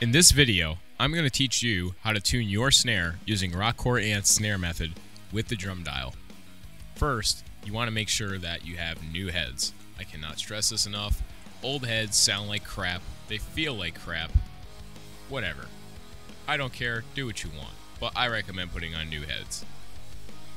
In this video, I'm going to teach you how to tune your snare using Rockcore Ant's snare method with the drum dial. First, you want to make sure that you have new heads. I cannot stress this enough. Old heads sound like crap, they feel like crap, whatever. I don't care, do what you want, but I recommend putting on new heads.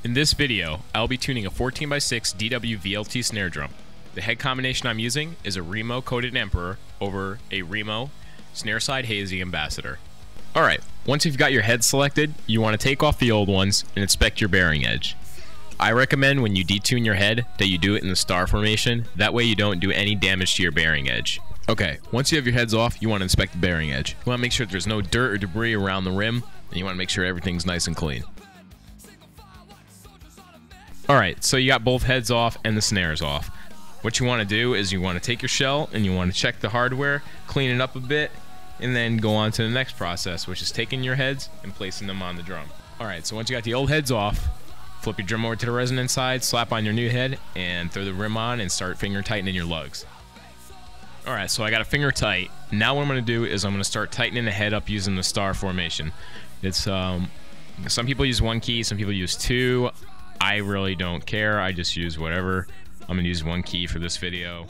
In this video, I'll be tuning a 14x6 DW VLT snare drum. The head combination I'm using is a Remo coated Emperor over a Remo snare side hazy ambassador. Alright, once you've got your head selected, you want to take off the old ones and inspect your bearing edge. I recommend when you detune your head that you do it in the star formation, that way you don't do any damage to your bearing edge. Okay, once you have your heads off, you want to inspect the bearing edge. You want to make sure there's no dirt or debris around the rim, and you want to make sure everything's nice and clean. Alright, so you got both heads off and the snares off. What you want to do is you want to take your shell and you want to check the hardware, clean it up a bit, and then go on to the next process, which is taking your heads and placing them on the drum. Alright, so once you got the old heads off, flip your drum over to the resonance side, slap on your new head, and throw the rim on and start finger tightening your lugs. Alright, so I got a finger tight. Now what I'm to do is I'm to start tightening the head up using the star formation. It's, um, some people use one key, some people use two. I really don't care. I just use whatever. I'm to use one key for this video.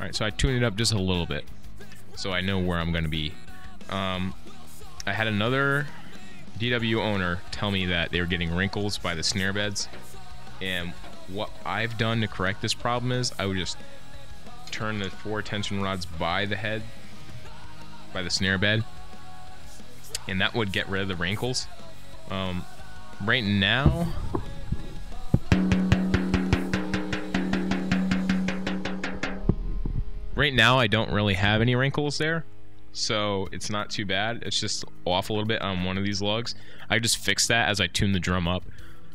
Alright, so I tuned it up just a little bit. So I know where I'm going to be. Um, I had another DW owner tell me that they were getting wrinkles by the snare beds. And what I've done to correct this problem is I would just turn the four tension rods by the head, by the snare bed. And that would get rid of the wrinkles. Um, right now, right now I don't really have any wrinkles there so it's not too bad. It's just off a little bit on one of these lugs. I just fix that as I tune the drum up.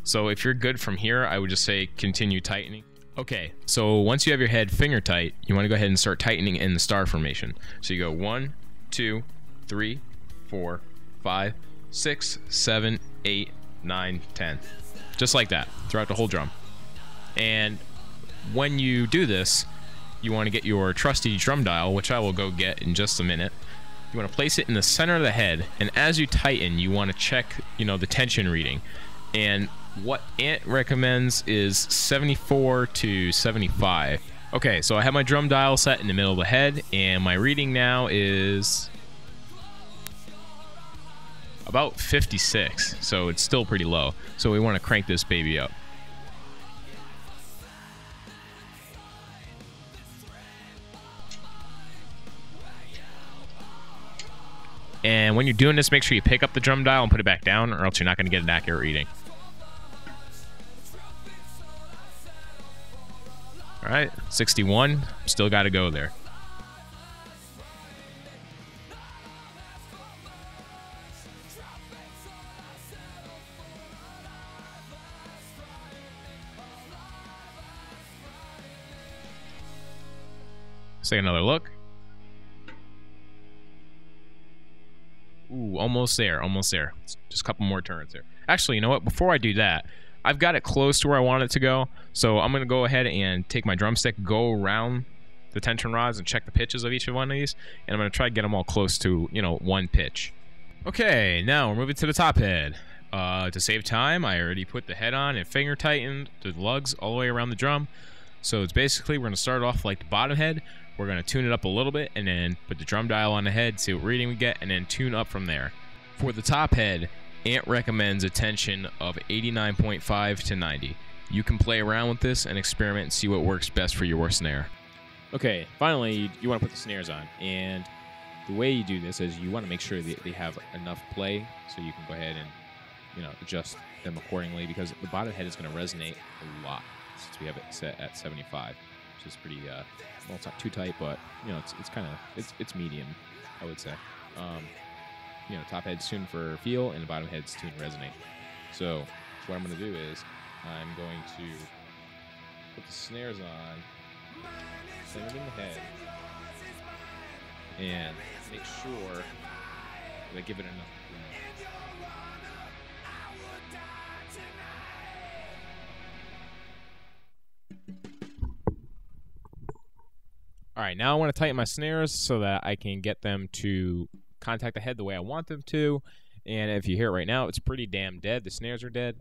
So if you're good from here I would just say continue tightening. Okay so once you have your head finger tight you want to go ahead and start tightening in the star formation. So you go one two three four five six seven eight nine ten. Just like that throughout the whole drum. And when you do this you want to get your trusty drum dial, which I will go get in just a minute. You want to place it in the center of the head, and as you tighten, you want to check, you know, the tension reading. And what Ant recommends is 74 to 75. Okay, so I have my drum dial set in the middle of the head, and my reading now is about 56, so it's still pretty low. So we want to crank this baby up. And when you're doing this, make sure you pick up the drum dial and put it back down, or else you're not going to get an accurate reading. All right, 61. Still got to go there. Let's take another look. Almost there, almost there. Just a couple more turns there. Actually, you know what? Before I do that, I've got it close to where I want it to go. So I'm going to go ahead and take my drumstick, go around the tension rods and check the pitches of each of one of these. And I'm going to try to get them all close to, you know, one pitch. Okay, now we're moving to the top head. Uh, to save time, I already put the head on and finger tightened the lugs all the way around the drum. So it's basically, we're going to start off like the bottom head. We're going to tune it up a little bit and then put the drum dial on the head, see what reading we get, and then tune up from there. For the top head, Ant recommends a tension of 89.5 to 90. You can play around with this and experiment and see what works best for your snare. Okay, finally, you want to put the snares on. And the way you do this is you want to make sure that they have enough play so you can go ahead and you know adjust them accordingly because the bottom head is going to resonate a lot since we have it set at 75 which is pretty uh, well, it's not too tight, but you know, it's it's kind of it's it's medium, I would say. Um, you know, top head's tuned for feel, and the bottom head's tuned resonate. So what I'm going to do is I'm going to put the snares on, send it in the head, and make sure that I give it enough All right, now I want to tighten my snares so that I can get them to contact the head the way I want them to. And if you hear it right now, it's pretty damn dead. The snares are dead.